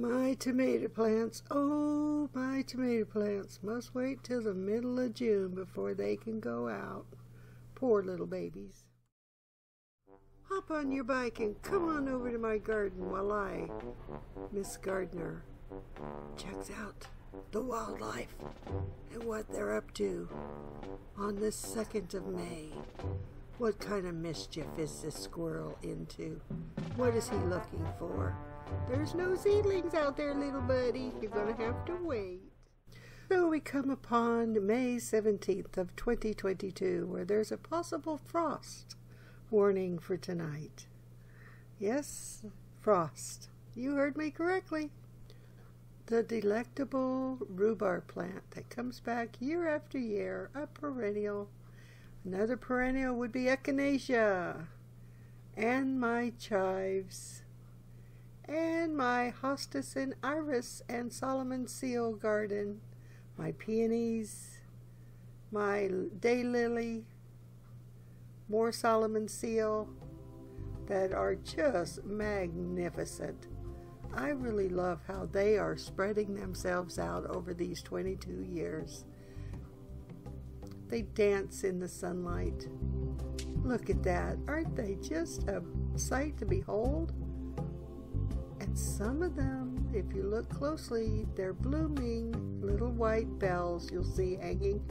My tomato plants, oh, my tomato plants must wait till the middle of June before they can go out. Poor little babies. Hop on your bike and come on over to my garden while I, Miss Gardner, checks out the wildlife and what they're up to on this 2nd of May. What kind of mischief is this squirrel into? What is he looking for? There's no seedlings out there, little buddy. You're going to have to wait. So we come upon May 17th of 2022 where there's a possible frost warning for tonight. Yes, frost. You heard me correctly. The delectable rhubarb plant that comes back year after year, a perennial. Another perennial would be echinacea. And my chives and my hostas and iris and Solomon seal garden, my peonies, my daylily, more Solomon seal that are just magnificent. I really love how they are spreading themselves out over these 22 years. They dance in the sunlight. Look at that. Aren't they just a sight to behold? Some of them, if you look closely, they're blooming little white bells you'll see hanging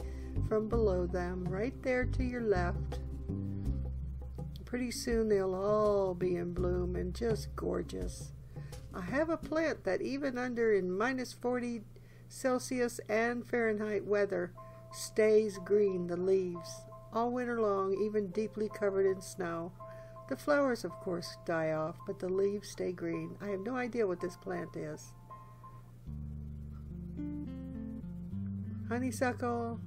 from below them, right there to your left. Pretty soon they'll all be in bloom and just gorgeous. I have a plant that even under in minus 40 Celsius and Fahrenheit weather stays green, the leaves, all winter long, even deeply covered in snow. The flowers, of course, die off, but the leaves stay green. I have no idea what this plant is. Honeysuckle.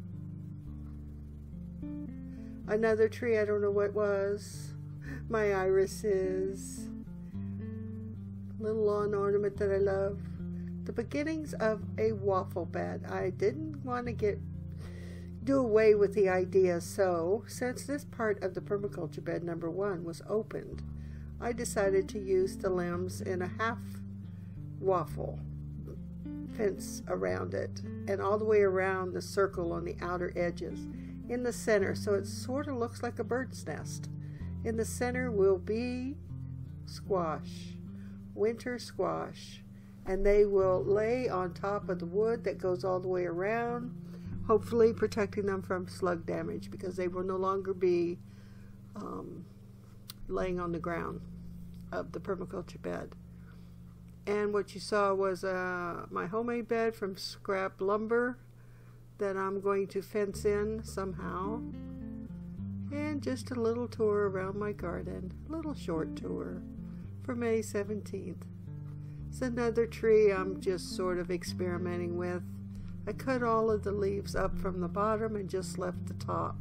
Another tree, I don't know what was. My irises. Little lawn ornament that I love. The beginnings of a waffle bed. I didn't want to get do away with the idea, so since this part of the permaculture bed number one was opened, I decided to use the limbs in a half waffle fence around it and all the way around the circle on the outer edges in the center so it sort of looks like a bird's nest. In the center will be squash, winter squash, and they will lay on top of the wood that goes all the way around hopefully protecting them from slug damage because they will no longer be um, laying on the ground of the permaculture bed. And what you saw was uh, my homemade bed from scrap lumber that I'm going to fence in somehow. And just a little tour around my garden, a little short tour for May 17th. It's another tree I'm just sort of experimenting with. I cut all of the leaves up from the bottom and just left the top.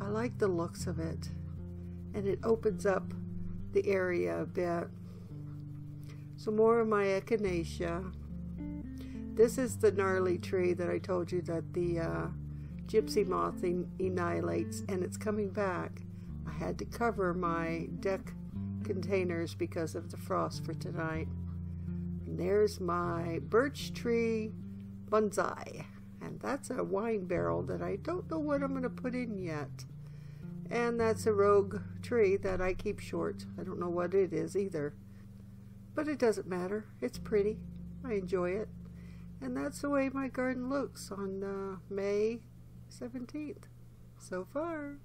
I like the looks of it and it opens up the area a bit. So more of my echinacea. This is the gnarly tree that I told you that the uh, gypsy moth annihilates and it's coming back. I had to cover my deck containers because of the frost for tonight. And there's my birch tree bonsai. And that's a wine barrel that I don't know what I'm going to put in yet. And that's a rogue tree that I keep short. I don't know what it is either. But it doesn't matter. It's pretty. I enjoy it. And that's the way my garden looks on uh, May 17th so far.